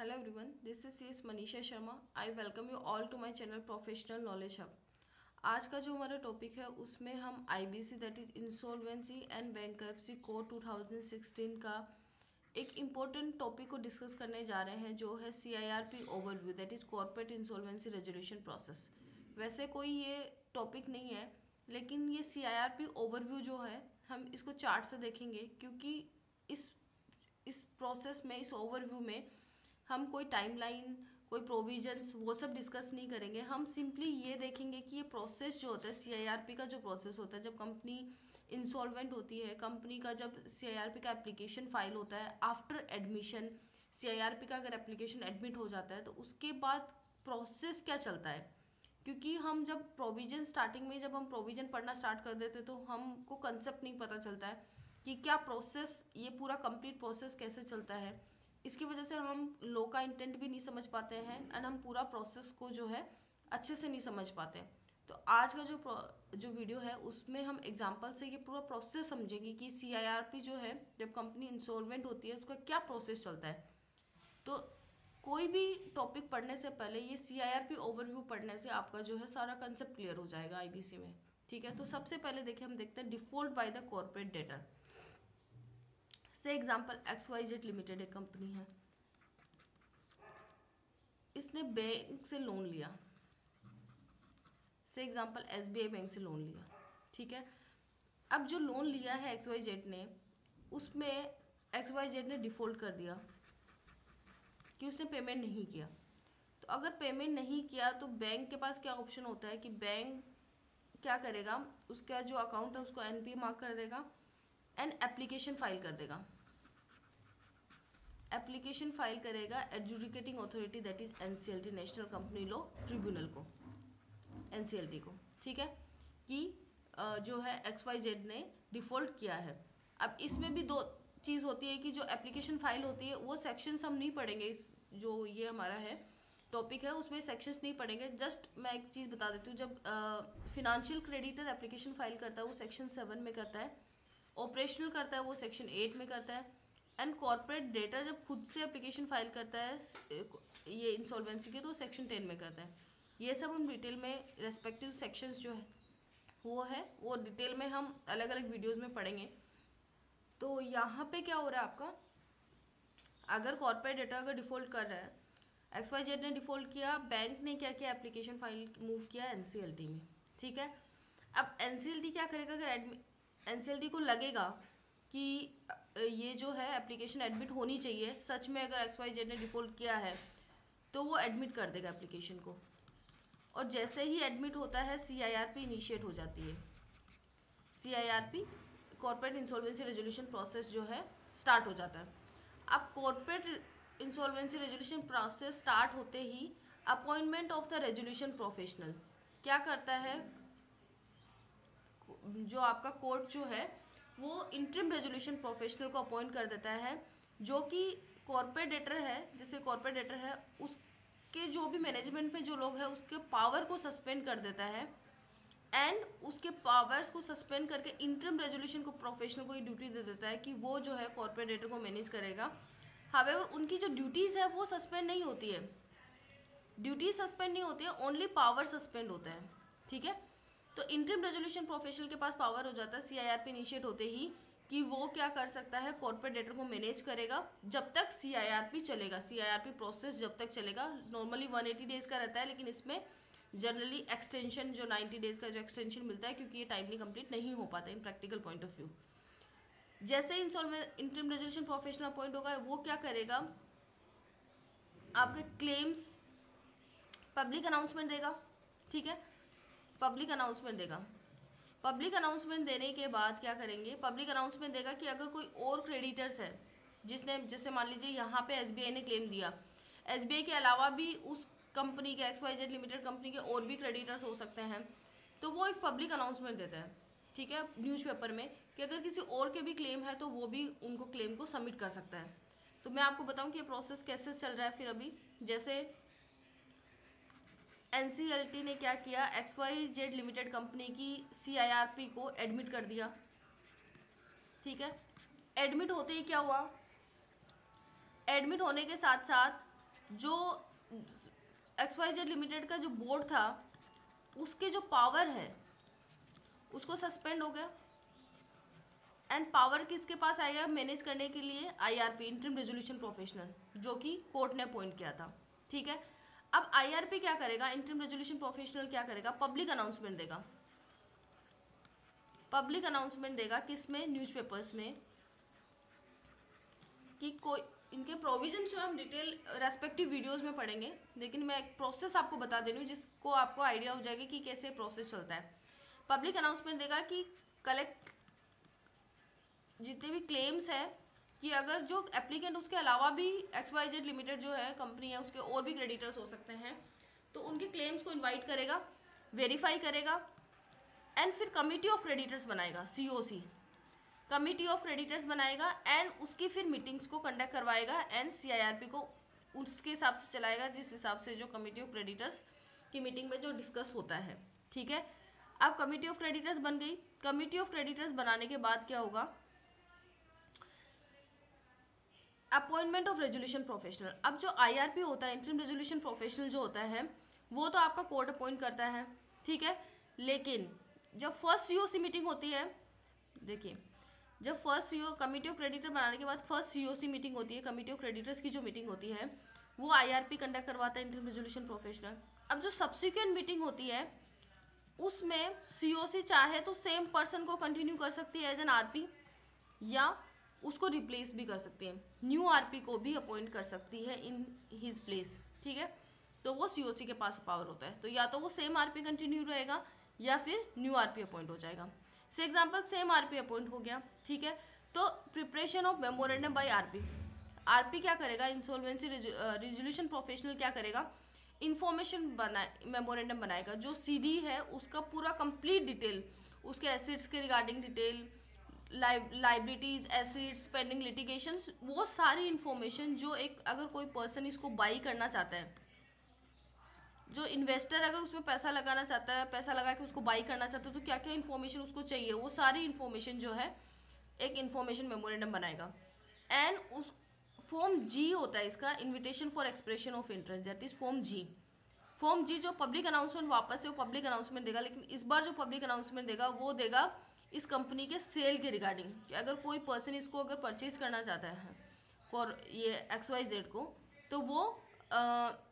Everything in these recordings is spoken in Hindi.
Hello everyone, this is CS Manisha Sharma. I welcome you all to my channel Professional Knowledge Hub. आज का जो हमारा टॉपिक है उसमें हम IBC that is insolvency and bankruptcy code 2016 का एक इम्पोर्टेंट टॉपिक को डिस्कस करने जा रहे हैं जो है C I R P overview that is corporate insolvency resolution process वैसे कोई ये टॉपिक नहीं है लेकिन ये C I R P overview जो है हम इसको चार्ट से देखेंगे क्योंकि इस इस प्रोसेस में इस ओवरव्यू में हम कोई टाइमलाइन कोई प्रोविजंस वो सब डिस्कस नहीं करेंगे। हम सिंपली ये देखेंगे कि ये प्रोसेस जो होता है सीआईआरपी का जो प्रोसेस होता है, जब कंपनी इंसॉल्वेंट होती है कंपनी का जब सीआईआरपी का एप्लीकेशन फ़ाइल होता है आफ्टर एडमिशन सीआईआरपी का अगर एप्लीकेशन एडमिट हो जाता है तो उसके बाद प्रोसेस क्या चलता है? क्योंकि हम जब प्रोविज़न स्टार्टिंग में जब हम प्रोविज़न पढ़ना स्टार्ट कर देते तो हमको कंसेप्ट नहीं पता चलता है कि क्या प्रोसेस ये पूरा कंप्लीट प्रोसेस कैसे चलता है। इसकी वजह से हम लो का इंटेंट भी नहीं समझ पाते हैं एंड हम पूरा प्रोसेस को जो है अच्छे से नहीं समझ पाते। तो आज का जो जो वीडियो है, उसमें हम एग्जांपल से ये पूरा प्रोसेस समझेंगे कि सीआईआरपी जो है, जब कंपनी इंसॉल्वेंट होती है, उसका क्या प्रोसेस चलता है। तो कोई भी टॉपिक पढ़ने से पहले ये C I R P overview पढ़ने से आपका जो है सारा कंसेप्ट क्लियर हो जाएगा आईबीसी में। ठीक है? तो सबसे पहले देखिए हम देखते हैं default by the corporate debtor से example X Y Z limited एक कंपनी है। इसने बैंक से लोन लिया। से एग्जांपल एस बैंक से लोन लिया, ठीक है? अब जो लोन लिया है एक्स वाई जेड ने, उसमें एक्स वाई जेड ने डिफ़ॉल्ट कर दिया कि उसने पेमेंट नहीं किया। तो अगर पेमेंट नहीं किया तो बैंक के पास क्या ऑप्शन होता है कि बैंक क्या करेगा? उसका जो अकाउंट है, उसको एन मार्क कर देगा। एंड एप्लीकेशन फ़ाइल कर देगा। एप्लीकेशन फ़ाइल करेगा adjudicating authority that is NCLT national company law tribunal को एनसीएलटी को, ठीक है? कि जो है एक्स वाई जेड ने डिफ़ॉल्ट किया है। अब इसमें भी दो चीज़ होती है कि जो एप्लीकेशन फ़ाइल होती है, वो सेक्शंस हम नहीं पढ़ेंगे इस, जो ये हमारा है टॉपिक है, उसमें सेक्शंस नहीं पढ़ेंगे। जस्ट मैं एक चीज़ बता देती हूँ, जब फिनेंशियल क्रेडिटर एप्लीकेशन फ़ाइल करता है, वो सेक्शन सेवन में करता है ऑपरेशनल करता है, वो सेक्शन एट में करता है। एंड कॉर्पोरेट डेटा जब खुद से एप्लीकेशन फ़ाइल करता है, ये इंसॉल्वेंसी के तो सेक्शन टेन में करता है। ये सब हम डिटेल में रेस्पेक्टिव सेक्शंस जो है, वो है, वो डिटेल में हम अलग अलग वीडियोस में पढ़ेंगे। तो यहाँ पे क्या हो रहा है आपका? अगर कॉर्पोरेट डेटा अगर डिफ़ॉल्ट कर रहा है एक्स वाई जेड ने डिफ़ॉल्ट किया बैंक ने क्या किया एप्लीकेशन फ़ाइल मूव किया एन में, ठीक है? अब एनसीएलटी क्या करेगा? अगर एन को लगेगा कि ये जो है एप्लीकेशन एडमिट होनी चाहिए। सच में अगर एक्स वाई जेड ने डिफ़ॉल्ट किया है तो वो एडमिट कर देगा एप्लीकेशन को। और जैसे ही एडमिट होता है C I R P initiate हो जाती है। C I R P corporate insolvency resolution process जो है स्टार्ट हो जाता है। अब corporate insolvency resolution process start होते ही appointment of the resolution professional क्या करता है? जो आपका कोर्ट जो है, वो इंट्रीम रेजोल्यूशन प्रोफेशनल को अपॉइंट कर देता है, जो कि कॉर्पोरेट डेटर है, जैसे कॉर्पोरेट डेटर है, उसके जो भी मैनेजमेंट में जो लोग हैं, उसके पावर को सस्पेंड कर देता है एंड उसके पावर्स को सस्पेंड करके इंट्रीम रेजोल्यूशन को प्रोफेशनल को ये ड्यूटी दे देता है कि वो जो है कॉर्पोरेट डेटर को मैनेज करेगा। हावेवर उनकी जो ड्यूटीज़ है, वो सस्पेंड नहीं होती है। ड्यूटी सस्पेंड नहीं होती है ओनली पावर सस्पेंड होता है। ठीक है? तो इंटरम रेजोल्यूशन प्रोफेशनल के पास पावर हो जाता है C I R P initiate होते ही कि वो क्या कर सकता है कॉर्पोरेट डेटर को मैनेज करेगा, जब तक सी आई आर पी चलेगा C I R P process जब तक चलेगा नॉर्मली वन एटी डेज़ का रहता है, लेकिन इसमें जनरली एक्सटेंशन जो नाइन्टी डेज़ का जो एक्सटेंशन मिलता है, क्योंकि ये टाइमली कंप्लीट नहीं हो पाता in practical point of view जैसे insolvent interim resolution professional appoint होगा, वो क्या करेगा? आपके क्लेम्स पब्लिक अनाउंसमेंट देगा, ठीक है? पब्लिक अनाउंसमेंट देगा। पब्लिक अनाउंसमेंट देने के बाद क्या करेंगे? पब्लिक अनाउंसमेंट देगा कि अगर कोई और क्रेडिटर्स है, जिसने, जैसे मान लीजिए यहाँ पे एसबीआई ने क्लेम दिया एस के अलावा भी उस कंपनी के X Y Z limited company के और भी क्रेडिटर्स हो सकते हैं तो वो एक पब्लिक अनाउंसमेंट देता है, ठीक है? न्यूज़पेपर में कि अगर किसी और के भी क्लेम है तो वो भी उनको क्लेम को सबमिट कर सकता है। तो मैं आपको बताऊँ कि ये प्रोसेस कैसे चल रहा है फिर अभी? जैसे एनसीएलटी ने क्या किया? X Y Z limited company की सीआईआरपी को एडमिट कर दिया। ठीक है? एडमिट होते ही क्या हुआ? एडमिट होने के साथ साथ जो एक्स वाई जेड लिमिटेड का जो बोर्ड था, उसके जो पावर है, उसको सस्पेंड हो गया। एंड पावर किसके पास आएगा मैनेज करने के लिए आईआरपी इंटरम रेजोल्यूशन प्रोफेशनल जो कि कोर्ट ने अपॉइंट किया था। ठीक है? अब आईआरपी क्या करेगा? इंटरम रेजोल्यूशन प्रोफेशनल क्या करेगा? पब्लिक अनाउंसमेंट देगा। पब्लिक अनाउंसमेंट देगा किसमें? न्यूज़पेपर्स में। कि कोई, इनके प्रोविज़न जो हम डिटेल रेस्पेक्टिव वीडियोस में पढ़ेंगे। लेकिन मैं एक प्रोसेस आपको बता दे रही हूँ, जिसको आपको आइडिया हो जाएगा कि कैसे प्रोसेस चलता है। पब्लिक अनाउंसमेंट देगा कि कलेक्ट जितने भी क्लेम्स है कि अगर जो एप्लीकेंट उसके अलावा भी एक्स वाई जेड लिमिटेड जो है कंपनी है, उसके और भी क्रेडिटर्स हो सकते हैं तो उनके क्लेम्स को इनवाइट करेगा वेरीफाई करेगा एंड फिर कमिटी ऑफ़ क्रेडिटर्स बनाएगा C O C committee of creditors बनाएगा एंड उसकी फिर मीटिंग्स को कंडक्ट करवाएगा and C I R P को उसके हिसाब से चलाएगा, जिस हिसाब से जो कमिटी ऑफ़ क्रेडिटर्स की मीटिंग में जो डिस्कस होता है, ठीक है? अब कमिटी ऑफ़ क्रेडिटर्स बन गई। कमिटी ऑफ़ क्रेडिटर्स बनाने के बाद क्या होगा? Appointment of resolution professional. अब जो आईआरपी होता है इंटरम रेजोल्यूशन प्रोफेशनल जो होता है, वो तो आपका कोर्ट अपॉइंट करता है, ठीक है? लेकिन जब फ़र्स्ट सी सीओसी मीटिंग होती है, देखिए, जब first CO committee of creditor बनाने के बाद फ़र्स्ट सी सीओसी मीटिंग होती है कमिटी ऑफ़ क्रेडिटर्स की जो मीटिंग होती है, वो आईआरपी कंडक्ट करवाता है इंटरम रेजोल्यूशन प्रोफेशनल अब जो सब्सिक्वेंट मीटिंग होती है, उसमें सीओसी चाहे तो सेम पर्सन को कंटिन्यू कर सकती है एज एन आरपी या उसको रिप्लेस भी कर सकती है। न्यू आरपी को भी अपॉइंट कर सकती है इन हिज प्लेस ठीक है? तो वो सीओसी के पास पावर होता है। तो या तो वो सेम आरपी कंटिन्यू रहेगा, या फिर न्यू आरपी अपॉइंट हो जाएगा। से एग्ज़ाम्पल सेम आरपी अपॉइंट हो गया, ठीक है? तो preparation of memorandum by RP RP क्या करेगा? इंसॉल्वेंसी रिजोल्यूशन प्रोफेशनल क्या करेगा? इन्फॉर्मेशन बनाए मेमोरेंडम बनाएगा। जो सीडी है, उसका पूरा कंप्लीट डिटेल उसके एसिड्स के regarding detail liabilities assets pending litigation वो सारी इन्फॉर्मेशन जो एक, अगर कोई पर्सन इसको बाई करना चाहता है, जो इन्वेस्टर अगर उसमें पैसा लगाना चाहता है, पैसा लगा के उसको बाई करना चाहता है तो क्या क्या इन्फॉर्मेशन उसको चाहिए? वो सारी इन्फॉर्मेशन जो है, एक इन्फॉर्मेशन मेमोरेंडम बनाएगा। एंड उस फॉर्म जी होता है इसका invitation for expression of interest that is form G form G जो पब्लिक अनाउंसमेंट वापस से वो पब्लिक अनाउंसमेंट देगा, लेकिन इस बार जो पब्लिक अनाउंसमेंट देगा, वो देगा इस कंपनी के सेल के रिगार्डिंग कि अगर कोई पर्सन इसको अगर परचेज करना चाहता है फॉर ये एक्स वाई जेड को तो वो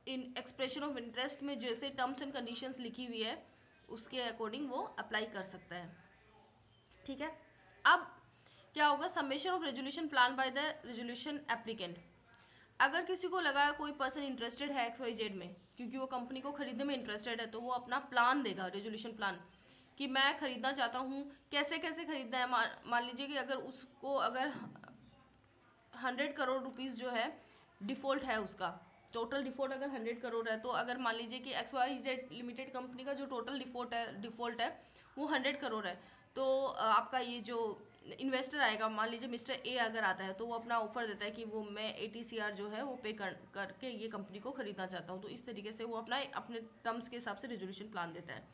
इन एक्सप्रेशन ऑफ़ इंटरेस्ट में जैसे टर्म्स एंड कंडीशंस लिखी हुई है, उसके अकॉर्डिंग वो अप्लाई कर सकता है। ठीक है? अब क्या होगा? Submission of resolution plan by the resolution applicant अगर किसी को लगा कोई पर्सन इंटरेस्टेड है एक्स वाई जेड में, क्योंकि वो कंपनी को खरीदने में इंटरेस्टेड है तो वो अपना प्लान देगा रेजोल्यूशन प्लान कि मैं ख़रीदना चाहता हूँ, कैसे कैसे ख़रीदना है? मान लीजिए कि अगर उसको, अगर हंड्रेड करोड़ रुपीज़ जो है डिफ़ॉल्ट है उसका टोटल डिफ़ॉल्ट अगर हंड्रेड करोड़ है तो अगर मान लीजिए कि X Y Z limited company का जो टोटल डिफ़ॉल्ट है डिफ़ॉल्ट है, वो हंड्रेड करोड़ है तो आपका ये जो इन्वेस्टर आएगा, मान लीजिए मिस्टर ए अगर आता है तो वो अपना ऑफ़र देता है कि वो मैं ए टी सी आर जो है, वो पे कर, करके ये कंपनी को ख़रीदना चाहता हूँ तो इस तरीके से वो अपना, अपने टर्म्स के हिसाब से रेजोल्यूशन प्लान देता है।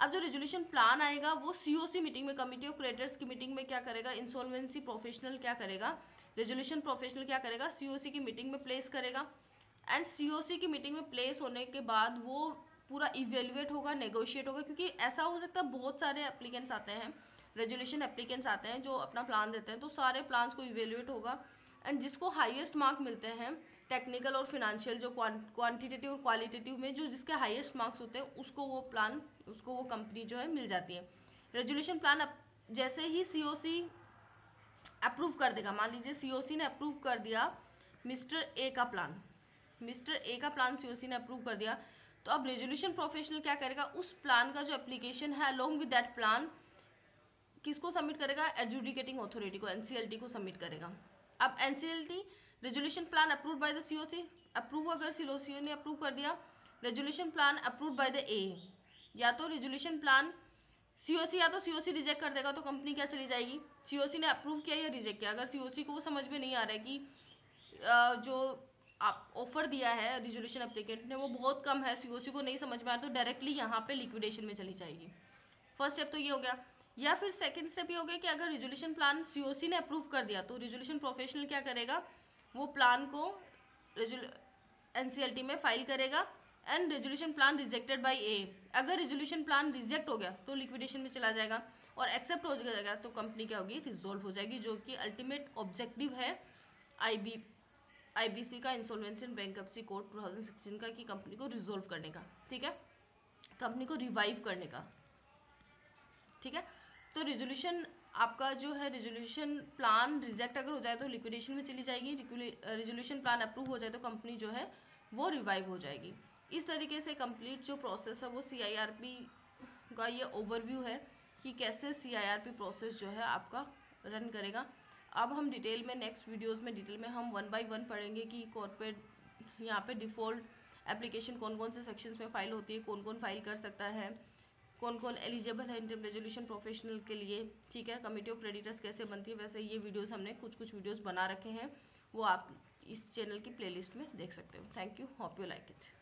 अब जो रेजोल्यूशन प्लान आएगा, वो सीओसी मीटिंग में कमिटी ऑफ़ क्रेडिटर्स की मीटिंग में क्या करेगा? इंसॉल्वेंसी प्रोफेशनल क्या करेगा? रेजोल्यूशन प्रोफेशनल क्या करेगा? सीओसी की मीटिंग में प्लेस करेगा। एंड सीओसी की मीटिंग में प्लेस होने के बाद वो पूरा इवेल्युएट होगा नेगोशिएट होगा, क्योंकि ऐसा हो सकता है बहुत सारे एप्लीकेंट्स आते हैं रेजोल्यूशन एप्लीकेंट्स आते हैं, जो अपना प्लान देते हैं तो सारे प्लान्स को इवेल्युएट होगा। एंड जिसको हाईएस्ट मार्क मिलते हैं टेक्निकल और फिनेंशियल जो क्वांटिटेटिव और क्वालिटेटिव में जो जिसके हाईएस्ट मार्क्स होते हैं, उसको वो प्लान उसको वो कंपनी जो है मिल जाती है। रेजोल्यूशन प्लान अप जैसे ही सीओसी अप्रूव कर देगा, मान लीजिए सीओसी ने अप्रूव कर दिया मिस्टर ए का प्लान मिस्टर ए का प्लान सीओसी ने अप्रूव कर दिया। तो अब रेजोल्यूशन प्रोफेशनल क्या करेगा? उस प्लान का जो एप्लीकेशन है अलोंग विद दैट प्लान किसको सबमिट करेगा? एजुडिकेटिंग अथॉरिटी को एनसीएलटी को सबमिट करेगा। अब NCLT resolution plan approve by the COC approve अगर सीओसी ने अप्रूव कर दिया resolution plan approve by the A या तो रेजोल्यूशन प्लान सीओसी या तो सीओसी रिजेक्ट कर देगा तो कंपनी क्या चली जाएगी? सीओसी ने अप्रूव किया या रिजेक्ट किया? अगर सीओसी को वो समझ में नहीं आ रहा है कि जो आप ऑफ़र दिया है रिजोल्यूशन एप्लीकेंट ने, वो बहुत कम है सीओसी को नहीं समझ में आ रहा तो डायरेक्टली यहाँ पे लिक्विडेशन में चली जाएगी। फ़र्स्ट स्टेप तो ये हो गया। या फिर सेकंड स्टेप ये हो गया कि अगर रिजोल्यूशन प्लान सीओसी ने अप्रूव कर दिया तो रिजोल्यूशन प्रोफेशनल क्या करेगा? वो प्लान को एनसीएलटी में फ़ाइल करेगा and resolution plan rejected by A अगर रेजोल्यूशन प्लान रिजेक्ट हो गया तो लिक्विडेशन में चला जाएगा और एक्सेप्ट हो जाएगा तो कंपनी क्या होगी? रिजोल्व हो जाएगी, जो कि अल्टीमेट ऑब्जेक्टिव है आईबी आईबीसी का इंसॉल्वेंसी एंड बैंकअप्सी कोड 2016 का, कि कंपनी को रिजोल्व करने का, ठीक है? कंपनी को रिवाइव करने का, ठीक है? तो रेजोल्यूशन आपका जो है रेजोल्यूशन प्लान रिजेक्ट अगर हो जाए तो लिक्विडेशन में चली जाएगी रेजोल्यूशन प्लान अप्रूव हो जाए तो कंपनी जो है वो रिवाइव हो जाएगी। इस तरीके से कंप्लीट जो प्रोसेस है वो CIRP का ये ओवरव्यू है कि कैसे CIRP प्रोसेस जो है आपका रन करेगा। अब हम डिटेल में नेक्स्ट वीडियोस में डिटेल में हम वन बाय वन पढ़ेंगे कि कॉर्पोरेट यहाँ पे डिफ़ॉल्ट एप्लीकेशन कौन कौन से सेक्शंस में फ़ाइल होती है कौन कौन फ़ाइल कर सकता है। कौन कौन एलिजिबल है इंटरम रेजोल्यूशन प्रोफेशनल के लिए, ठीक है? कमेटी ऑफ़ क्रेडिटर्स कैसे बनती है? वैसे ये वीडियोज़ हमने कुछ कुछ वीडियोज़ बना रखे हैं। वो आप इस चैनल की प्लेलिस्ट में देख सकते हो। Thank you hope you like it